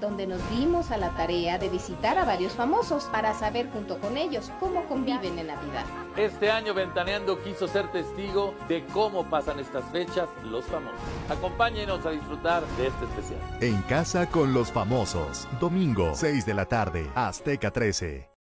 donde nos dimos a la tarea de visitar a varios famosos para saber junto con ellos cómo conviven en Navidad. Este año Ventaneando quiso ser testigo de cómo pasan estas fechas los famosos. Acompáñenos a disfrutar de este especial. En casa con los famosos. Domingo, 6 de la tarde, Azteca 13.